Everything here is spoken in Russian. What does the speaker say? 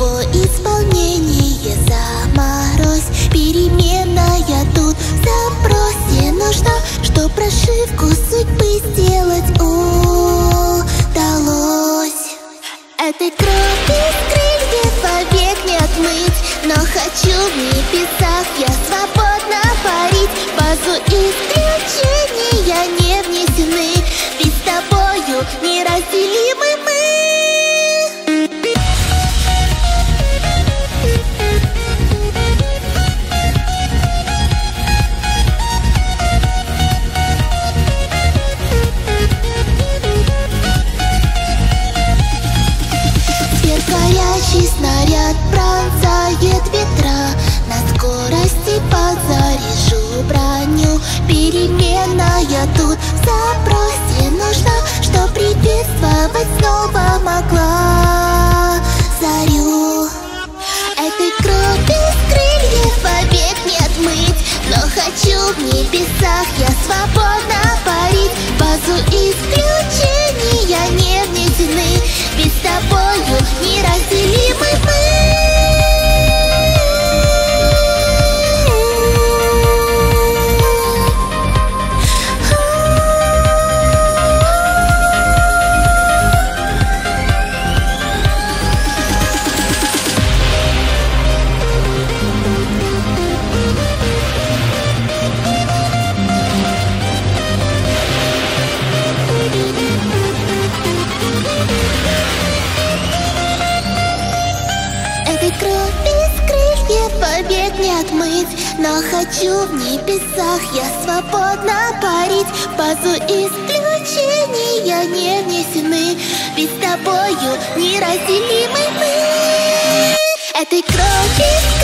его исполнение заморозь. Переменная тут в запросе. Нужна Что прошивку судьбы сделать удалось. Этой крови крыльев вовек не отмыть. Но хочу в небесах я свободно парить. Базу исключения не внесены. Ведь с тобою не разделить. горячий снаряд пронзает ветра. На скорости подзаряжу броню. Перемена я тут в запросе нужна Что приветствовать снова могла. Зарю. Этой кровь крыльев побед не отмыть Но хочу в небесах я свободно парить. Базу исклю побед не отмыть Но хочу в небесах я свободно парить. В базу исключения не внесены Ведь с тобою неразделимы мы. Этой кровью